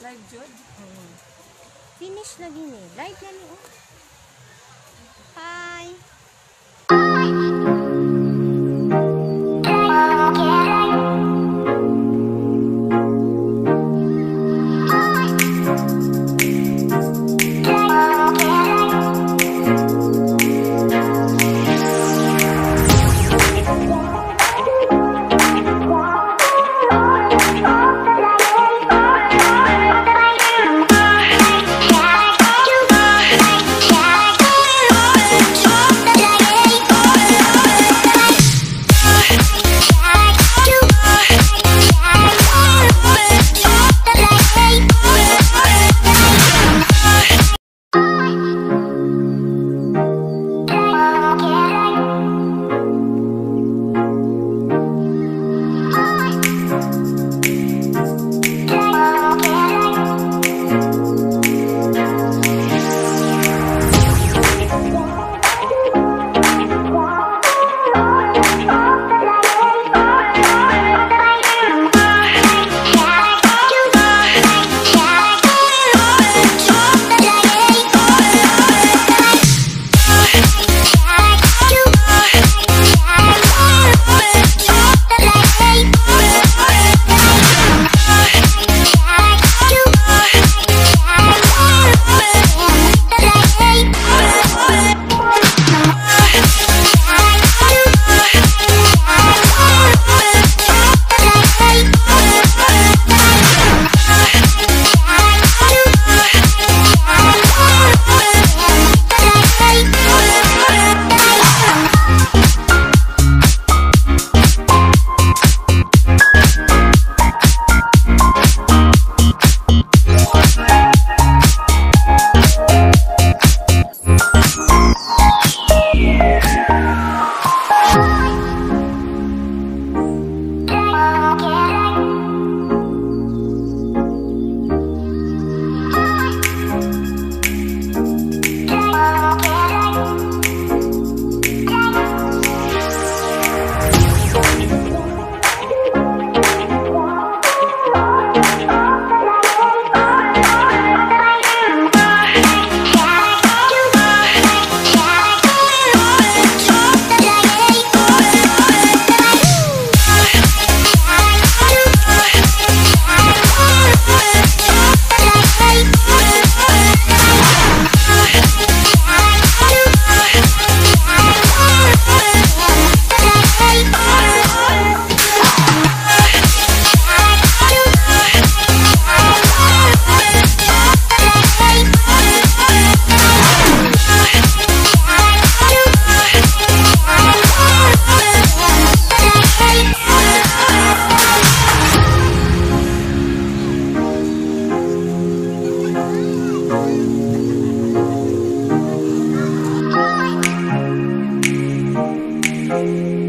Live jud. Mm. Finish na gini. Live na ni oh. Hi. Bye.